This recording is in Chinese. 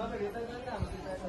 宝贝，等等呀！